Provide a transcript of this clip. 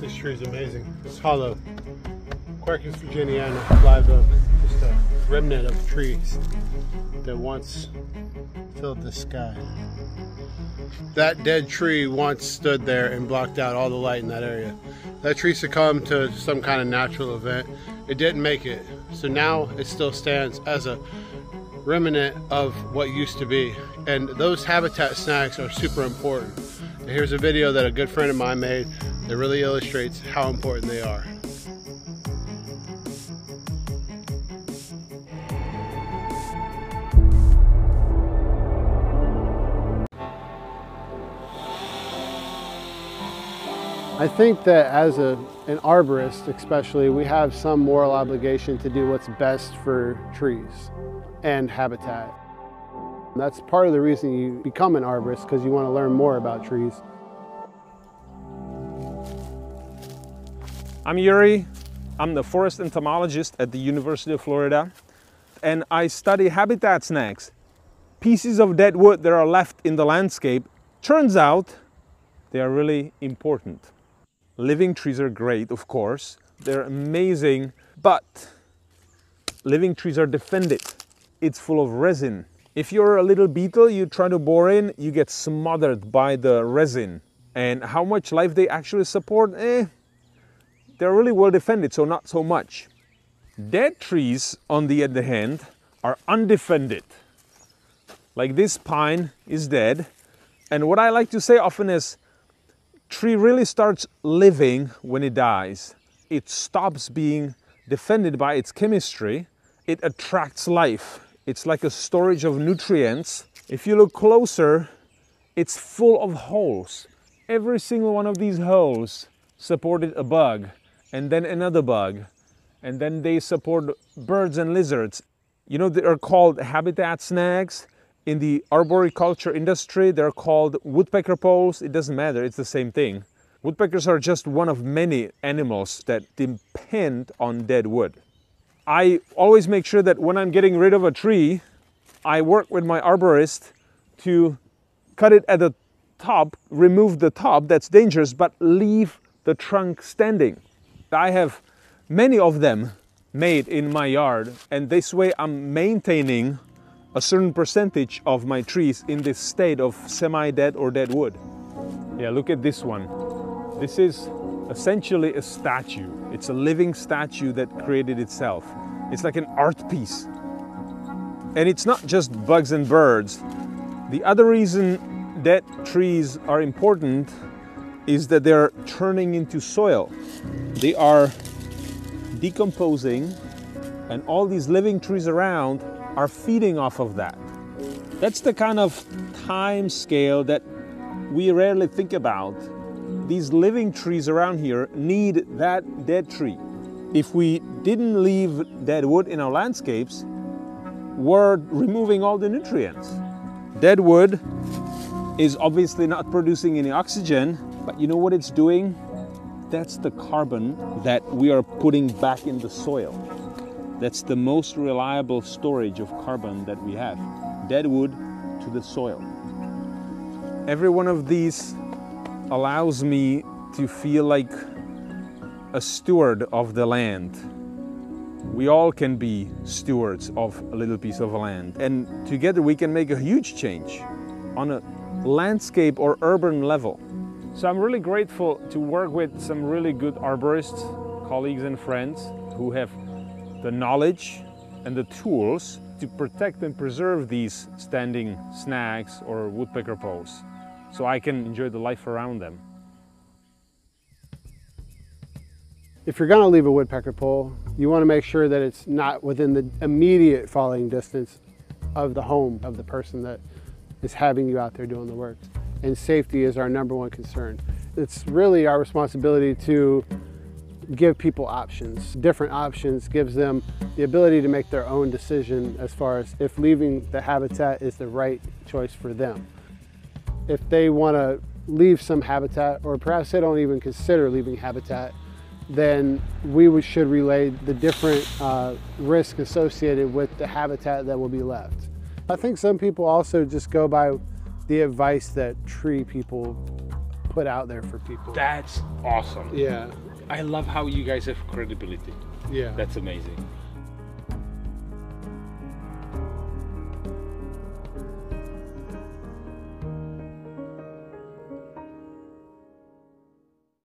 This tree is amazing. It's hollow. Quercus virginiana, live oak. Just a remnant of trees that once filled the sky. That dead tree once stood there and blocked out all the light in that area. That tree succumbed to some kind of natural event. It didn't make it. So now it still stands as a remnant of what used to be. And those habitat snags are super important. And here's a video that a good friend of mine made that really illustrates how important they are. I think that as a, an arborist especially, we have some moral obligation to do what's best for trees and habitat. That's part of the reason you become an arborist because you want to learn more about trees. I'm Yuri. I'm the forest entomologist at the University of Florida and I study habitat snags. Pieces of dead wood that are left in the landscape, turns out they are really important. Living trees are great, of course. They're amazing, but living trees are defended. It's full of resin. If you're a little beetle, you try to bore in, you get smothered by the resin. And how much life they actually support, eh, they're really well defended, so not so much. Dead trees, on the other hand, are undefended. Like this pine is dead. And what I like to say often is, tree really starts living when it dies. It stops being defended by its chemistry. It attracts life. It's like a storage of nutrients. If you look closer, it's full of holes. Every single one of these holes supported a bug, and then another bug, and then they support birds and lizards. You know, they are called habitat snags. In the arboriculture industry, they're called woodpecker poles. It doesn't matter, it's the same thing. Woodpeckers are just one of many animals that depend on dead wood. I always make sure that when I'm getting rid of a tree, I work with my arborist to cut it at the top, remove the top, that's dangerous, but leave the trunk standing. I have many of them made in my yard, and this way I'm maintaining a certain percentage of my trees in this state of semi-dead or dead wood. Yeah, look at this one. This is essentially a statue. It's a living statue that created itself. It's like an art piece. And it's not just bugs and birds. The other reason dead trees are important is that they're turning into soil. They are decomposing and all these living trees around are feeding off of that. That's the kind of time scale that we rarely think about. These living trees around here need that dead tree. If we didn't leave dead wood in our landscapes, we're removing all the nutrients. Dead wood is obviously not producing any oxygen, but you know what it's doing? That's the carbon that we are putting back in the soil. That's the most reliable storage of carbon that we have. Dead wood to the soil. Every one of these allows me to feel like a steward of the land. We all can be stewards of a little piece of land. And together we can make a huge change on a landscape or urban level. So I'm really grateful to work with some really good arborists, colleagues and friends who have the knowledge and the tools to protect and preserve these standing snags or woodpecker poles so I can enjoy the life around them. If you're gonna leave a woodpecker pole, you wanna make sure that it's not within the immediate falling distance of the home of the person that is having you out there doing the work. And safety is our number one concern. It's really our responsibility to give people options. Different options gives them the ability to make their own decision as far as if leaving the habitat is the right choice for them. If they want to leave some habitat, or perhaps they don't even consider leaving habitat, then we should relay the different uh, risks associated with the habitat that will be left. I think some people also just go by the advice that tree people put out there for people. That's awesome. yeah, I love how you guys have credibility. yeah. That's amazing.